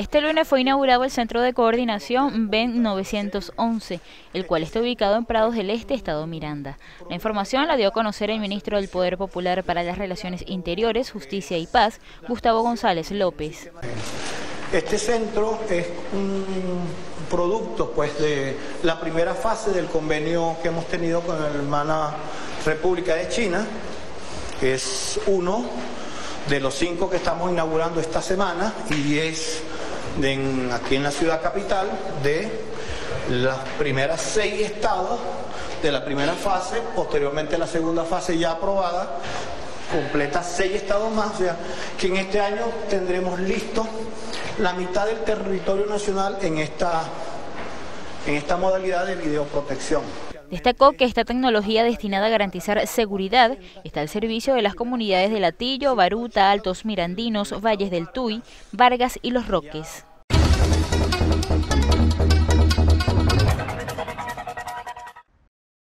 Este lunes fue inaugurado el Centro de Coordinación BEN 911, el cual está ubicado en Prados del Este, Estado Miranda. La información la dio a conocer el ministro del Poder Popular para las Relaciones Interiores, Justicia y Paz, Gustavo González López. Este centro es un producto pues, de la primera fase del convenio que hemos tenido con la hermana República de China. Es uno de los cinco que estamos inaugurando esta semana y es aquí en la ciudad capital de las primeras seis estados de la primera fase, posteriormente la segunda fase ya aprobada, completa seis estados más, o sea que en este año tendremos listo la mitad del territorio nacional en esta, en esta modalidad de videoprotección. Destacó que esta tecnología destinada a garantizar seguridad está al servicio de las comunidades de Latillo, Baruta, Altos Mirandinos, Valles del Tuy, Vargas y Los Roques. Thank you.